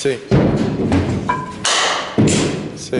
Sí. Sí.